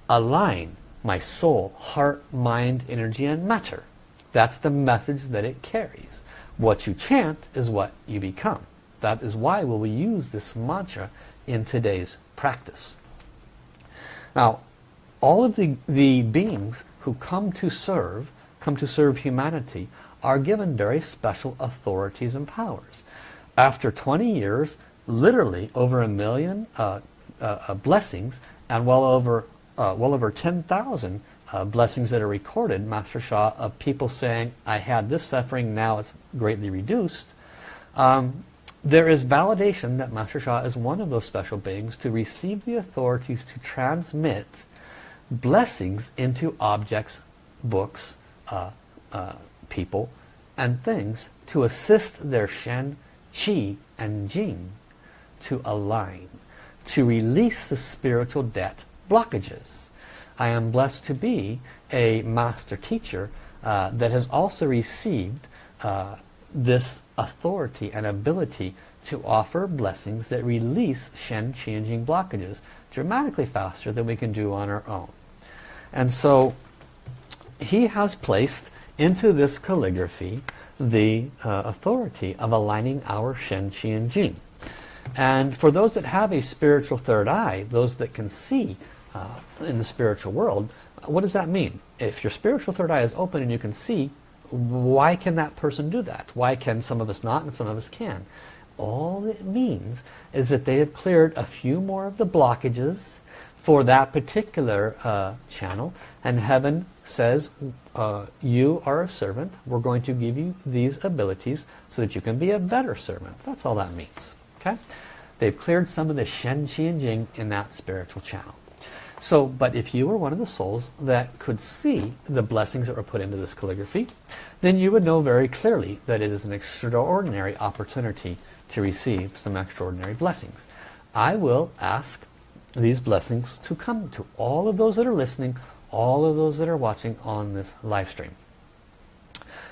Align my soul, heart, mind, energy, and matter. That's the message that it carries. What you chant is what you become. That is why will we use this mantra in today's practice. Now, all of the, the beings who come to serve, come to serve humanity, are given very special authorities and powers. After 20 years, literally over a million uh, uh, uh blessings and well over uh, well over 10,000 uh, blessings that are recorded, Master Sha, of people saying, I had this suffering, now it's greatly reduced. Um, there is validation that Master Sha is one of those special beings to receive the authorities to transmit blessings into objects, books, uh, uh, people, and things to assist their Shen, Qi, and Jing to align, to release the spiritual debt blockages. I am blessed to be a master teacher uh, that has also received uh, this authority and ability to offer blessings that release Shen, Jing blockages dramatically faster than we can do on our own. And so he has placed into this calligraphy the uh, authority of aligning our Shen, Qi, and Jing. And for those that have a spiritual third eye, those that can see uh, in the spiritual world, what does that mean? If your spiritual third eye is open and you can see, why can that person do that? Why can some of us not and some of us can? All it means is that they have cleared a few more of the blockages for that particular uh, channel and heaven says uh, you are a servant we're going to give you these abilities so that you can be a better servant that's all that means okay they've cleared some of the Shen, Qi, and Jing in that spiritual channel so but if you were one of the souls that could see the blessings that were put into this calligraphy then you would know very clearly that it is an extraordinary opportunity to receive some extraordinary blessings I will ask these blessings to come to all of those that are listening, all of those that are watching on this live stream.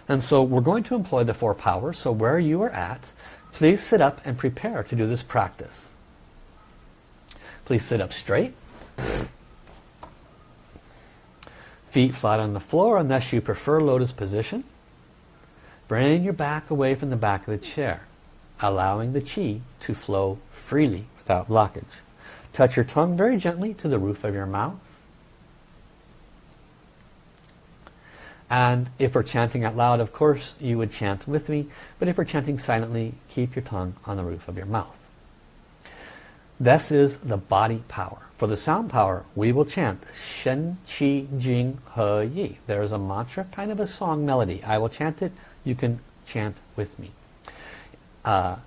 And so we're going to employ the four powers. So where you are at, please sit up and prepare to do this practice. Please sit up straight. Feet flat on the floor unless you prefer lotus position. Bring your back away from the back of the chair, allowing the chi to flow freely without blockage. Touch your tongue very gently to the roof of your mouth. And if we're chanting out loud, of course, you would chant with me. But if we're chanting silently, keep your tongue on the roof of your mouth. This is the body power. For the sound power, we will chant Shen, Qi, Jing, He, Yi. There is a mantra, kind of a song melody. I will chant it. You can chant with me. Uh,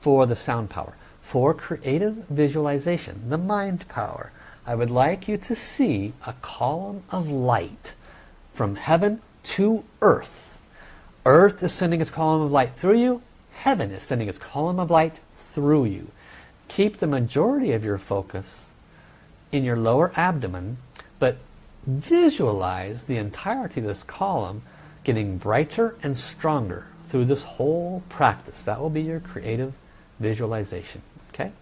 for the sound power. For creative visualization, the mind power, I would like you to see a column of light from heaven to earth. Earth is sending its column of light through you. Heaven is sending its column of light through you. Keep the majority of your focus in your lower abdomen, but visualize the entirety of this column getting brighter and stronger through this whole practice. That will be your creative visualization. Okay?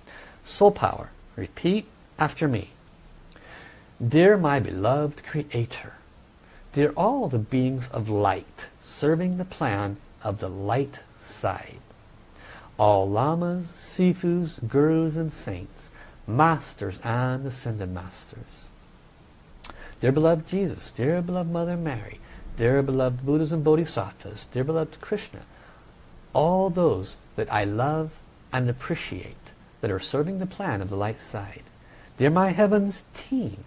Soul power. Repeat after me. Dear my beloved Creator, dear all the beings of light, serving the plan of the light side, all lamas, sifus, gurus and saints, masters and ascended masters. Dear beloved Jesus, dear beloved Mother Mary, dear beloved Buddhas and Bodhisattvas, dear beloved Krishna, all those that I love and appreciate that are serving the plan of the light side. Dear my heavens team,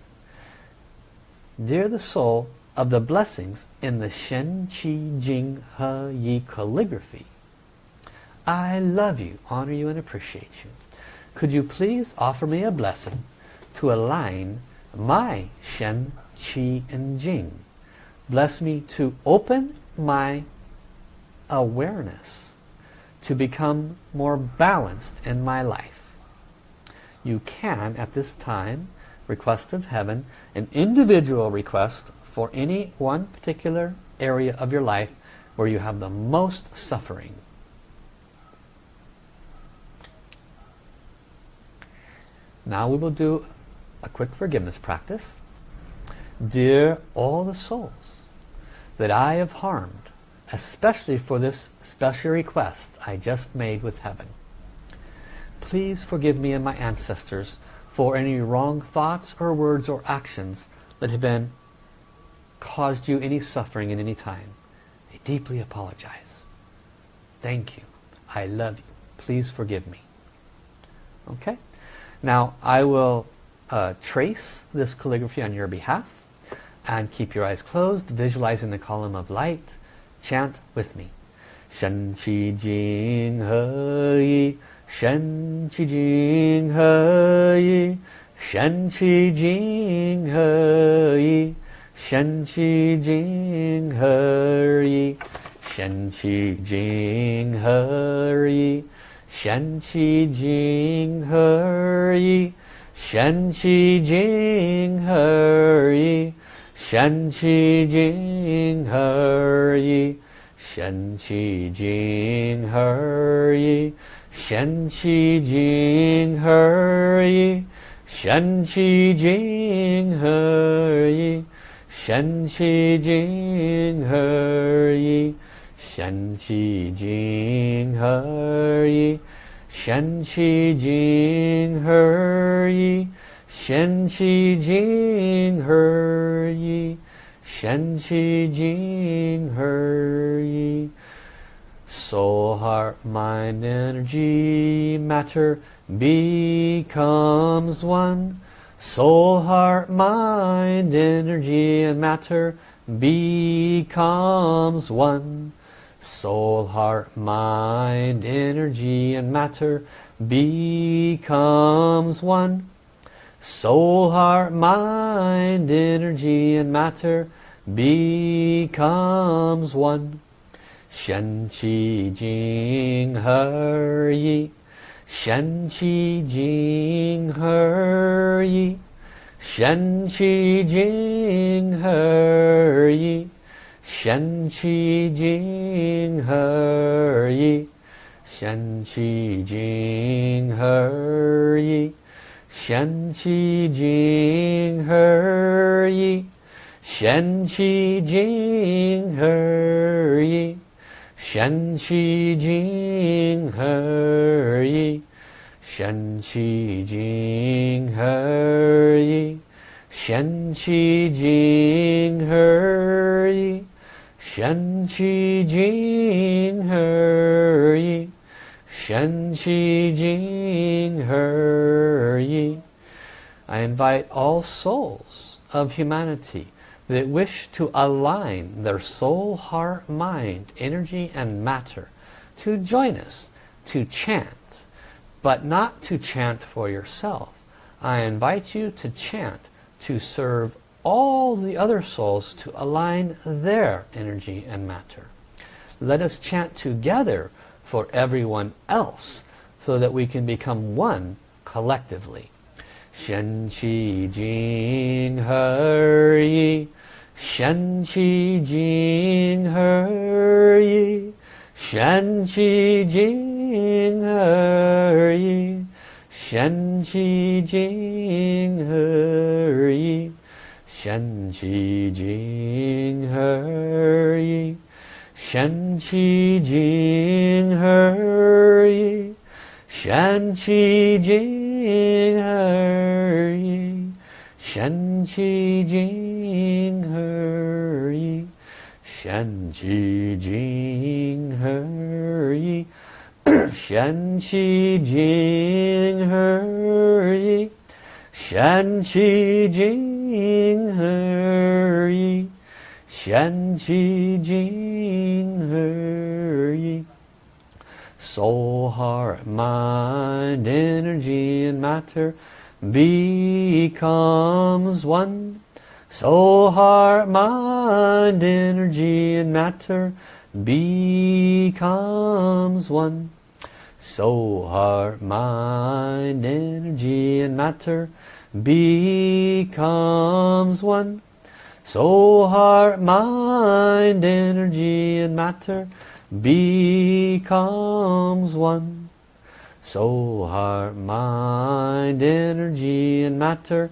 dear the soul of the blessings in the Shen Qi Jing He Yi calligraphy, I love you, honor you, and appreciate you. Could you please offer me a blessing to align my Shen, Qi, and Jing? Bless me to open my awareness to become more balanced in my life. You can, at this time, request of heaven, an individual request for any one particular area of your life where you have the most suffering. Now we will do a quick forgiveness practice. Dear all the souls that I have harmed, especially for this special request I just made with heaven, please forgive me and my ancestors for any wrong thoughts or words or actions that have been caused you any suffering in any time. I deeply apologize. Thank you. I love you. Please forgive me. Okay? Now I will uh, trace this calligraphy on your behalf and keep your eyes closed, visualizing the column of light. Chant with me. Shen Qi Jing He Yi. Shen Qi Jing He Yi. Shen Qi Jing He Yi. Shen Qi Jing He Yi. Shen Qi Jing He Yi 神奇经何意？神奇经何意？神奇经何意？神奇经何意？神奇经何意？神奇经何意？神奇经何意？神奇经何意？Shen Qi Jing He Yi Shen Qi Jing He Yi Shen Qi Jing He Yi Soul, heart, mind, energy, matter becomes one. Soul, heart, mind, energy and matter becomes one soul, heart, mind, energy and matter becomes one. Soul, heart, mind, energy and matter becomes one. Shen Qi Jing He Yi Shen Qi Jing He Yi Shen Qi Jing He Yi 贤妻进而已贤妻进而已贤妻进而已贤妻进而已贤妻进而已贤妻进而已贤妻进而已玄气净而已，玄气净而已。I invite all souls of humanity that wish to align their soul, heart, mind, energy and matter to join us to chant, but not to chant for yourself. I invite you to chant to serve all the other souls to align their energy and matter. Let us chant together for everyone else so that we can become one collectively. Shen Qi Jing He Yi Shen Qi Jing He Yi Shen Qi Jing He Yi Shen Qi Jing He Yi 贤妻进而已贤妻进而已贤妻进而已贤妻进而已贤妻进而已贤妻进而已贤妻进 Jing He Yi Shen Her Soul, heart, mind, energy and matter becomes one. Soul, heart, mind, energy and matter becomes one. Soul, heart, mind, energy and matter becomes one. Soul, heart, mind, energy and matter becomes one. Soul, heart, mind, energy and matter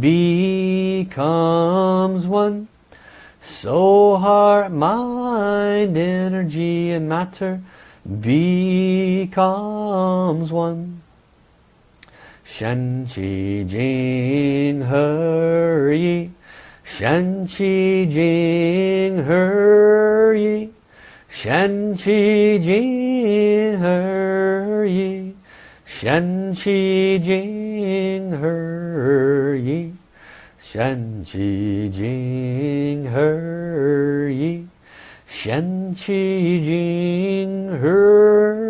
becomes one. Soul, heart, mind, energy and matter becomes one. 神奇金而一，神奇金而一，神奇金而一，神奇金而一，神奇金而一，神奇金而一。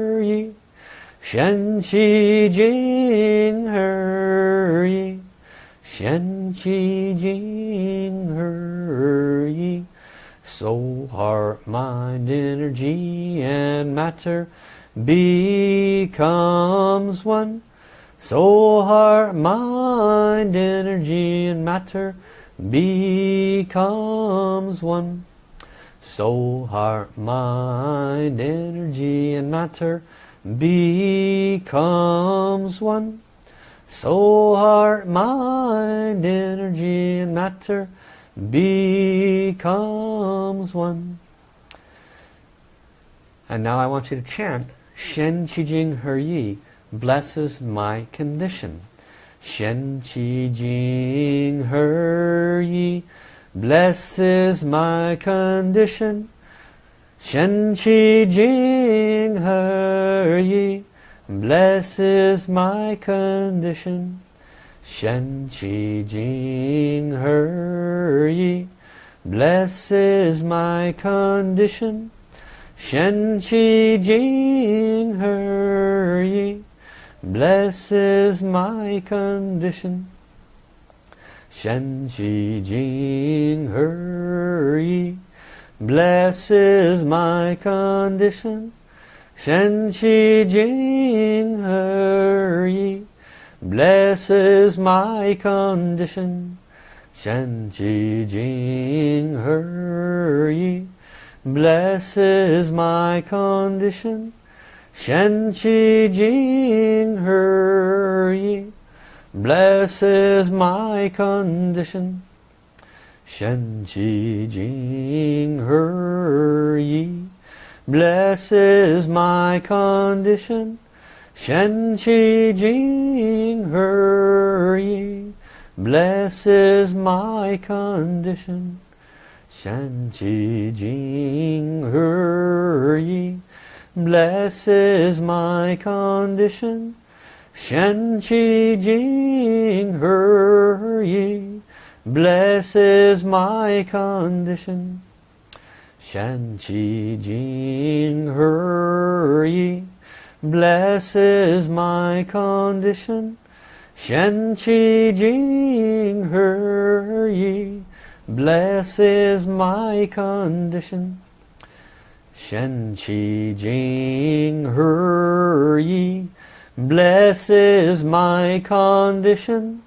Shen Qi Jing He Yi Shen Qi Jing He Yi Soul, heart, mind, energy and matter becomes one. Soul, heart, mind, energy and matter becomes one. Soul, heart, mind, energy and matter becomes one. Soul, heart, mind, energy and matter becomes one. And now I want you to chant Shen Qi Jing He Yi blesses my condition. Shen Qi Jing He Yi blesses my condition. Shen Qi Jing He Yi blesses my condition. Shen Qi Jing He Yi blesses my condition. Shen Qi Jing He Yi blesses my condition. Shen Qi Jing Her Yi blesses my condition. Shen Qi Jing He Yi blesses my condition. Shen Qi Jing He Yi blesses my condition. Shen Qi Jing He Yi blesses my condition. Shen Qi Jing He Yi blesses my condition. Shen Qi Jing He Yi blesses my condition. Shen Qi Jing He Yi blesses my condition. Shen Qi Jing He Yi blesses my condition. Shen Qi Jing He Yi blesses my condition. Shen Qi Jing He Yi blesses my condition. Shen Qi Jing He Yi blesses my condition.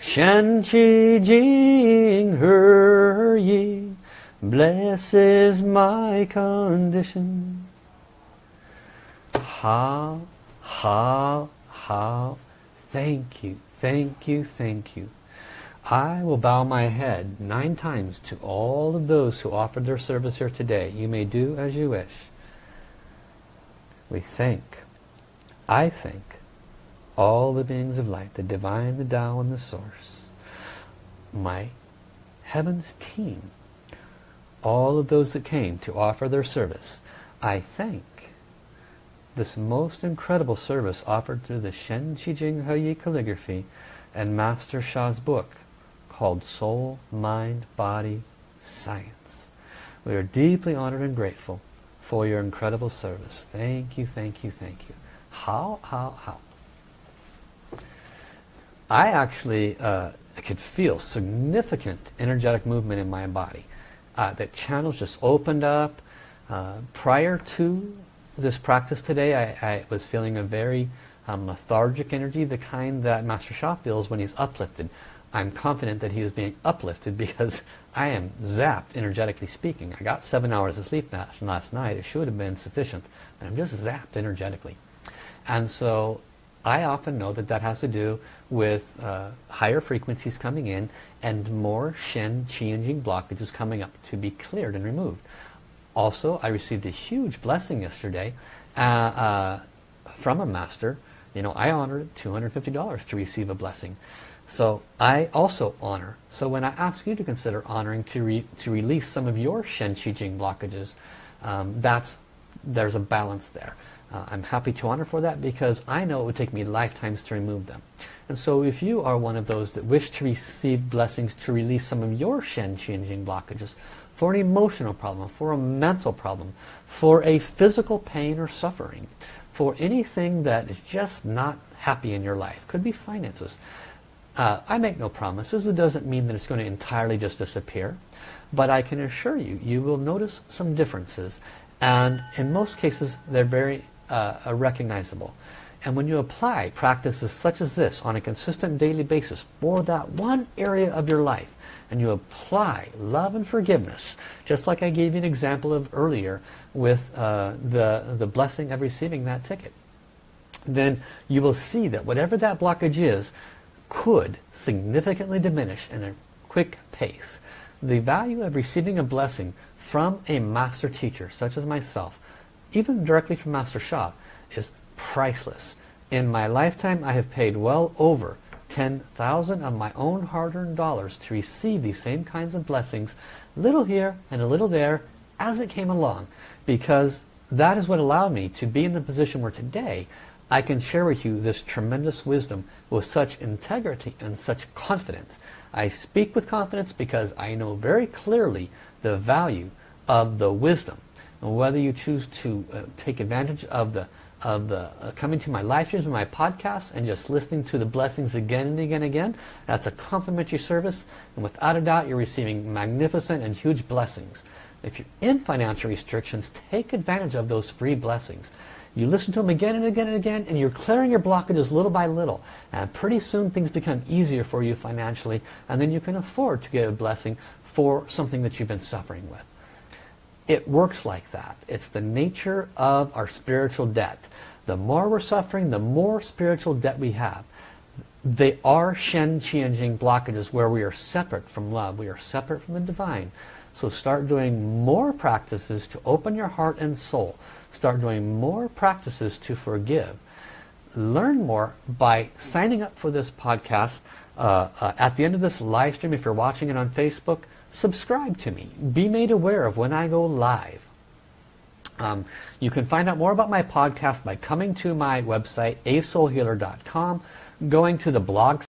Shen Qi Jing He Yi blesses my condition. How, how, how, thank you, thank you, thank you. I will bow my head nine times to all of those who offered their service here today. You may do as you wish. We thank, I thank, all the beings of light, the divine, the Tao, and the source, my heaven's team, all of those that came to offer their service. I thank this most incredible service offered through the Shen Qi Jing He Yi calligraphy and Master Sha's book called Soul, Mind, Body, Science. We are deeply honored and grateful for your incredible service. Thank you, thank you, thank you. How, how, how? I actually uh, could feel significant energetic movement in my body. Uh, the channels just opened up. Uh, prior to this practice today, I, I was feeling a very um, lethargic energy, the kind that Master Sha feels when he's uplifted. I'm confident that he is being uplifted because I am zapped energetically speaking. I got seven hours of sleep last night. It should have been sufficient, but I'm just zapped energetically. And so I often know that that has to do with uh, higher frequencies coming in and more Shen, Qi, Jing blockages coming up to be cleared and removed. Also, I received a huge blessing yesterday uh, uh, from a master. You know, I honored $250 to receive a blessing. So I also honor. So when I ask you to consider honoring to, re to release some of your Shen Qi Jing blockages, um, that's, there's a balance there. Uh, I'm happy to honor for that because I know it would take me lifetimes to remove them. And so if you are one of those that wish to receive blessings to release some of your Shen Qi Jing blockages, for an emotional problem, for a mental problem, for a physical pain or suffering, for anything that is just not happy in your life. Could be finances. Uh, I make no promises. It doesn't mean that it's going to entirely just disappear. But I can assure you, you will notice some differences. And in most cases, they're very uh, recognizable. And when you apply practices such as this on a consistent daily basis for that one area of your life, and you apply love and forgiveness, just like I gave you an example of earlier with uh, the, the blessing of receiving that ticket, then you will see that whatever that blockage is could significantly diminish in a quick pace. The value of receiving a blessing from a master teacher, such as myself, even directly from Master Sha, is priceless. In my lifetime, I have paid well over 10,000 of my own hard-earned dollars to receive these same kinds of blessings, little here and a little there, as it came along. Because that is what allowed me to be in the position where today I can share with you this tremendous wisdom with such integrity and such confidence. I speak with confidence because I know very clearly the value of the wisdom. Whether you choose to uh, take advantage of the of the uh, coming to my live streams and my podcasts and just listening to the blessings again and again and again. That's a complimentary service and without a doubt you're receiving magnificent and huge blessings. If you're in financial restrictions, take advantage of those free blessings. You listen to them again and again and again and you're clearing your blockages little by little. And pretty soon things become easier for you financially and then you can afford to get a blessing for something that you've been suffering with. It works like that. It's the nature of our spiritual debt. The more we're suffering, the more spiritual debt we have. They are Shen, Qi, Jing blockages where we are separate from love. We are separate from the divine. So start doing more practices to open your heart and soul. Start doing more practices to forgive. Learn more by signing up for this podcast. Uh, uh, at the end of this live stream, if you're watching it on Facebook, subscribe to me. Be made aware of when I go live. Um, you can find out more about my podcast by coming to my website, asoulhealer.com, going to the blog